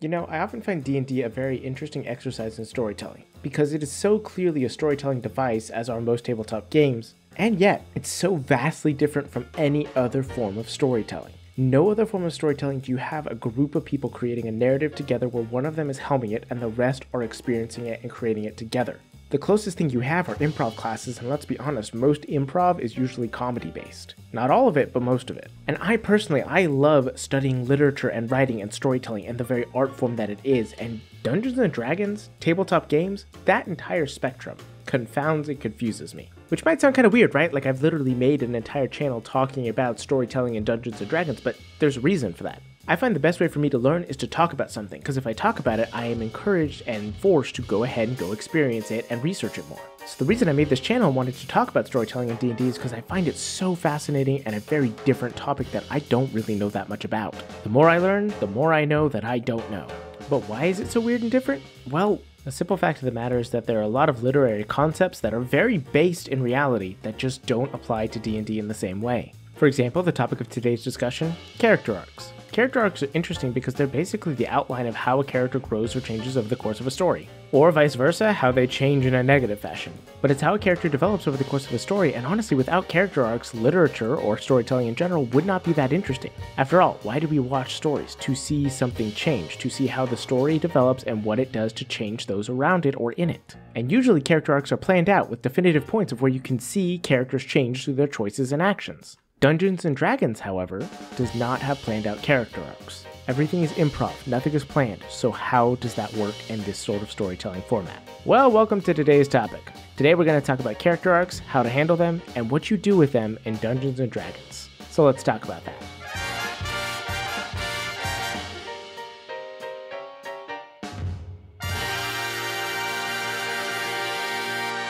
You know, I often find D&D a very interesting exercise in storytelling, because it is so clearly a storytelling device as are most tabletop games, and yet it's so vastly different from any other form of storytelling. No other form of storytelling do you have a group of people creating a narrative together where one of them is helming it and the rest are experiencing it and creating it together. The closest thing you have are improv classes, and let's be honest, most improv is usually comedy based. Not all of it, but most of it. And I personally, I love studying literature and writing and storytelling and the very art form that it is, and Dungeons and Dragons, tabletop games, that entire spectrum confounds and confuses me. Which might sound kind of weird, right? Like I've literally made an entire channel talking about storytelling in Dungeons and Dragons, but there's a reason for that. I find the best way for me to learn is to talk about something, because if I talk about it, I am encouraged and forced to go ahead and go experience it and research it more. So the reason I made this channel and wanted to talk about storytelling in D&D is because I find it so fascinating and a very different topic that I don't really know that much about. The more I learn, the more I know that I don't know. But why is it so weird and different? Well, the simple fact of the matter is that there are a lot of literary concepts that are very based in reality that just don't apply to D&D in the same way. For example, the topic of today's discussion, character arcs. Character arcs are interesting because they're basically the outline of how a character grows or changes over the course of a story. Or vice versa, how they change in a negative fashion. But it's how a character develops over the course of a story, and honestly, without character arcs, literature, or storytelling in general, would not be that interesting. After all, why do we watch stories? To see something change, to see how the story develops and what it does to change those around it or in it. And usually, character arcs are planned out with definitive points of where you can see characters change through their choices and actions. Dungeons and Dragons, however, does not have planned out character arcs. Everything is improv, nothing is planned, so how does that work in this sort of storytelling format? Well, welcome to today's topic. Today we're going to talk about character arcs, how to handle them, and what you do with them in Dungeons and Dragons. So let's talk about that.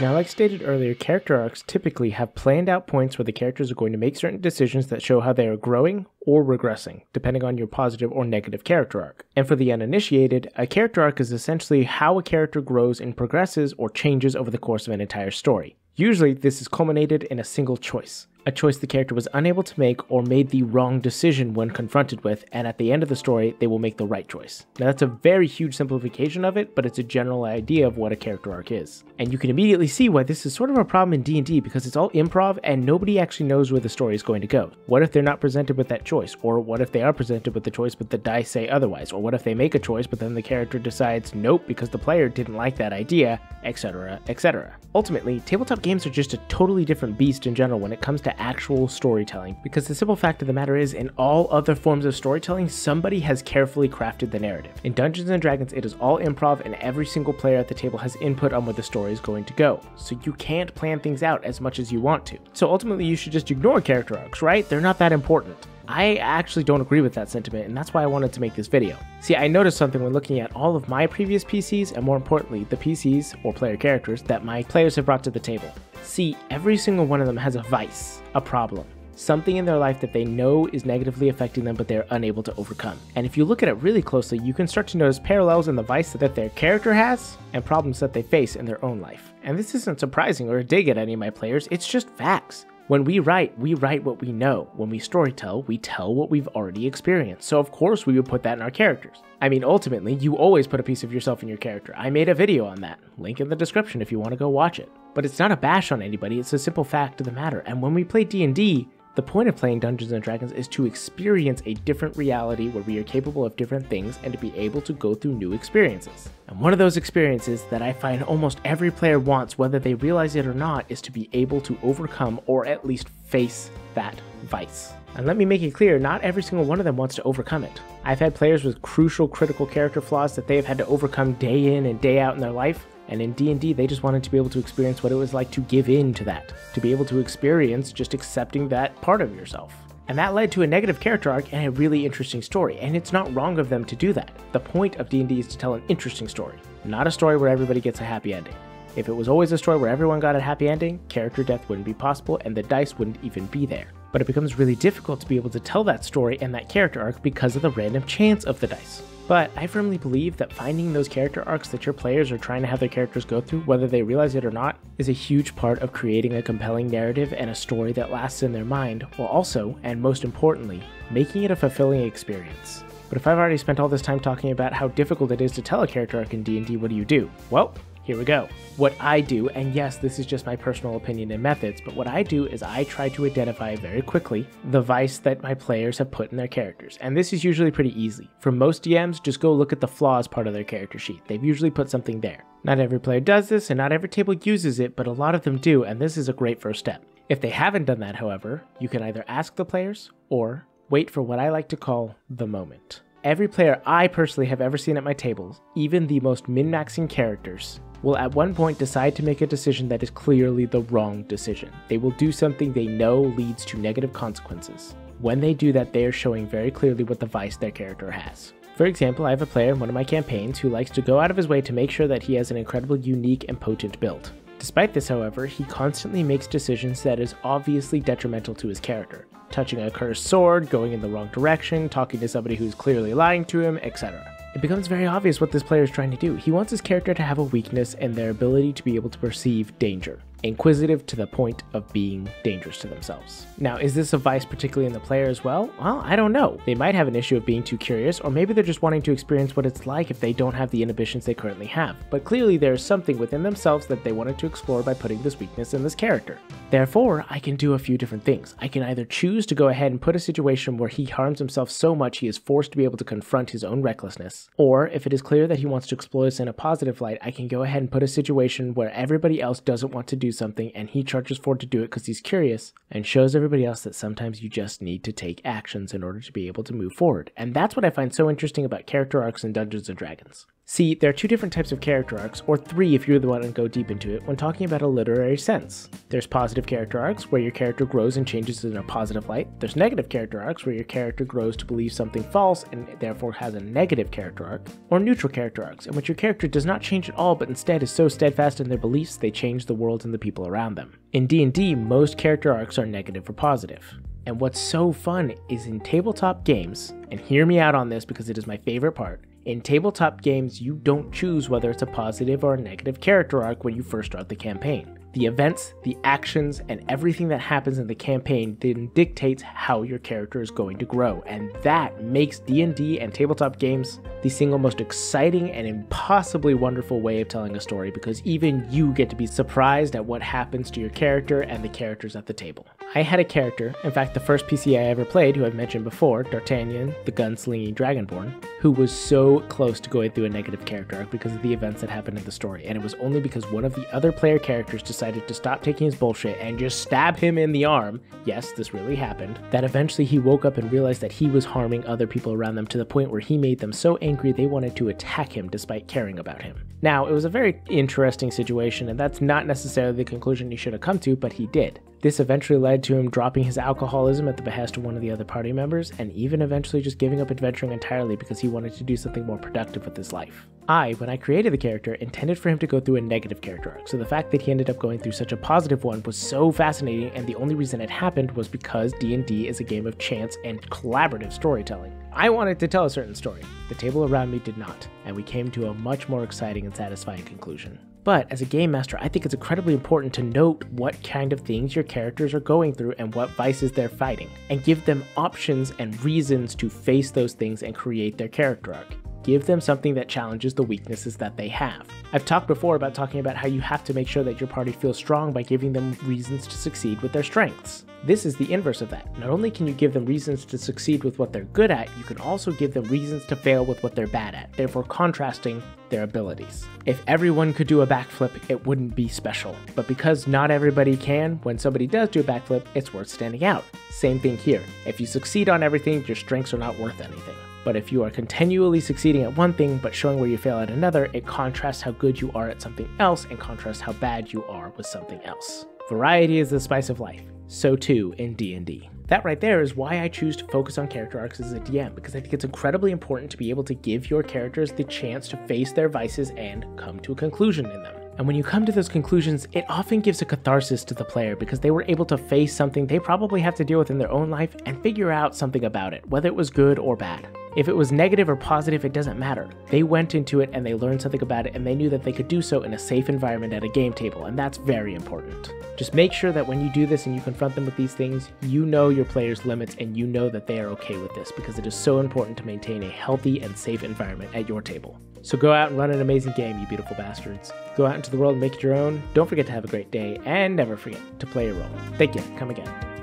Now, like stated earlier, character arcs typically have planned out points where the characters are going to make certain decisions that show how they are growing or regressing, depending on your positive or negative character arc. And for the uninitiated, a character arc is essentially how a character grows and progresses or changes over the course of an entire story. Usually, this is culminated in a single choice a choice the character was unable to make or made the wrong decision when confronted with, and at the end of the story, they will make the right choice. Now, that's a very huge simplification of it, but it's a general idea of what a character arc is. And you can immediately see why this is sort of a problem in D&D because it's all improv and nobody actually knows where the story is going to go. What if they're not presented with that choice? Or what if they are presented with the choice but the dice say otherwise? Or what if they make a choice but then the character decides nope because the player didn't like that idea, etc., etc. Ultimately, tabletop games are just a totally different beast in general when it comes to actual storytelling, because the simple fact of the matter is, in all other forms of storytelling, somebody has carefully crafted the narrative. In Dungeons and Dragons, it is all improv, and every single player at the table has input on where the story is going to go, so you can't plan things out as much as you want to. So ultimately, you should just ignore character arcs, right? They're not that important. I actually don't agree with that sentiment, and that's why I wanted to make this video. See, I noticed something when looking at all of my previous PCs, and more importantly, the PCs, or player characters, that my players have brought to the table. See, every single one of them has a vice, a problem, something in their life that they know is negatively affecting them but they're unable to overcome. And if you look at it really closely, you can start to notice parallels in the vice that their character has and problems that they face in their own life. And this isn't surprising or a dig at any of my players, it's just facts. When we write, we write what we know. When we storytell, we tell what we've already experienced. So of course we would put that in our characters. I mean, ultimately, you always put a piece of yourself in your character. I made a video on that. Link in the description if you want to go watch it. But it's not a bash on anybody, it's a simple fact of the matter. And when we play D&D, the point of playing Dungeons and Dragons is to experience a different reality where we are capable of different things and to be able to go through new experiences. And one of those experiences that I find almost every player wants, whether they realize it or not, is to be able to overcome or at least face that vice. And let me make it clear, not every single one of them wants to overcome it. I've had players with crucial critical character flaws that they have had to overcome day in and day out in their life, and in D&D, they just wanted to be able to experience what it was like to give in to that, to be able to experience just accepting that part of yourself. And that led to a negative character arc and a really interesting story, and it's not wrong of them to do that. The point of D&D is to tell an interesting story, not a story where everybody gets a happy ending. If it was always a story where everyone got a happy ending, character death wouldn't be possible and the dice wouldn't even be there. But it becomes really difficult to be able to tell that story and that character arc because of the random chance of the dice. But I firmly believe that finding those character arcs that your players are trying to have their characters go through, whether they realize it or not, is a huge part of creating a compelling narrative and a story that lasts in their mind, while also, and most importantly, making it a fulfilling experience. But if I've already spent all this time talking about how difficult it is to tell a character arc in D&D, what do you do? Well, here we go. What I do, and yes, this is just my personal opinion and methods, but what I do is I try to identify very quickly the vice that my players have put in their characters. And this is usually pretty easy. For most DMs, just go look at the flaws part of their character sheet. They've usually put something there. Not every player does this, and not every table uses it, but a lot of them do, and this is a great first step. If they haven't done that, however, you can either ask the players or wait for what I like to call the moment. Every player I personally have ever seen at my tables, even the most min maxing characters, will at one point decide to make a decision that is clearly the wrong decision. They will do something they know leads to negative consequences. When they do that, they are showing very clearly what the vice their character has. For example, I have a player in one of my campaigns who likes to go out of his way to make sure that he has an incredibly unique and potent build. Despite this, however, he constantly makes decisions that is obviously detrimental to his character, touching a cursed sword, going in the wrong direction, talking to somebody who's clearly lying to him, etc it becomes very obvious what this player is trying to do. He wants his character to have a weakness in their ability to be able to perceive danger inquisitive to the point of being dangerous to themselves. Now, is this a vice particularly in the player as well? Well, I don't know. They might have an issue of being too curious, or maybe they're just wanting to experience what it's like if they don't have the inhibitions they currently have. But clearly, there is something within themselves that they wanted to explore by putting this weakness in this character. Therefore, I can do a few different things. I can either choose to go ahead and put a situation where he harms himself so much he is forced to be able to confront his own recklessness, or if it is clear that he wants to explore this in a positive light, I can go ahead and put a situation where everybody else doesn't want to do something and he charges Ford to do it because he's curious and shows everybody else that sometimes you just need to take actions in order to be able to move forward. And that's what I find so interesting about character arcs in Dungeons and Dragons. See, there are two different types of character arcs, or three if you're the one to go deep into it, when talking about a literary sense. There's positive character arcs, where your character grows and changes in a positive light. There's negative character arcs, where your character grows to believe something false and therefore has a negative character arc. Or neutral character arcs, in which your character does not change at all, but instead is so steadfast in their beliefs they change the world and the people around them. In D&D, most character arcs are negative or positive. And what's so fun is in tabletop games, and hear me out on this because it is my favorite part, in tabletop games, you don't choose whether it's a positive or a negative character arc when you first start the campaign. The events, the actions, and everything that happens in the campaign then dictates how your character is going to grow, and that makes D&D and tabletop games the single most exciting and impossibly wonderful way of telling a story because even you get to be surprised at what happens to your character and the characters at the table. I had a character, in fact, the first PC I ever played, who I've mentioned before, D'Artagnan, the gunslinging dragonborn, who was so close to going through a negative character arc because of the events that happened in the story. And it was only because one of the other player characters decided to stop taking his bullshit and just stab him in the arm. Yes, this really happened. That eventually he woke up and realized that he was harming other people around them to the point where he made them so angry they wanted to attack him despite caring about him. Now, it was a very interesting situation, and that's not necessarily the conclusion he should have come to, but he did. This eventually led to him dropping his alcoholism at the behest of one of the other party members, and even eventually just giving up adventuring entirely because he wanted to do something more productive with his life. I, when I created the character, intended for him to go through a negative character arc, so the fact that he ended up going through such a positive one was so fascinating, and the only reason it happened was because D&D is a game of chance and collaborative storytelling. I wanted to tell a certain story. The table around me did not, and we came to a much more exciting and satisfying conclusion. But as a game master, I think it's incredibly important to note what kind of things your characters are going through and what vices they're fighting, and give them options and reasons to face those things and create their character arc. Give them something that challenges the weaknesses that they have. I've talked before about talking about how you have to make sure that your party feels strong by giving them reasons to succeed with their strengths. This is the inverse of that. Not only can you give them reasons to succeed with what they're good at, you can also give them reasons to fail with what they're bad at, therefore contrasting their abilities. If everyone could do a backflip, it wouldn't be special. But because not everybody can, when somebody does do a backflip, it's worth standing out. Same thing here. If you succeed on everything, your strengths are not worth anything. But if you are continually succeeding at one thing but showing where you fail at another, it contrasts how good you are at something else and contrasts how bad you are with something else. Variety is the spice of life. So too in D&D. That right there is why I choose to focus on character arcs as a DM, because I think it's incredibly important to be able to give your characters the chance to face their vices and come to a conclusion in them. And when you come to those conclusions, it often gives a catharsis to the player because they were able to face something they probably have to deal with in their own life and figure out something about it, whether it was good or bad. If it was negative or positive, it doesn't matter. They went into it and they learned something about it and they knew that they could do so in a safe environment at a game table, and that's very important. Just make sure that when you do this and you confront them with these things, you know your players' limits and you know that they are okay with this because it is so important to maintain a healthy and safe environment at your table. So go out and run an amazing game, you beautiful bastards. Go out into the world and make it your own. Don't forget to have a great day, and never forget to play a role. Thank you. Come again.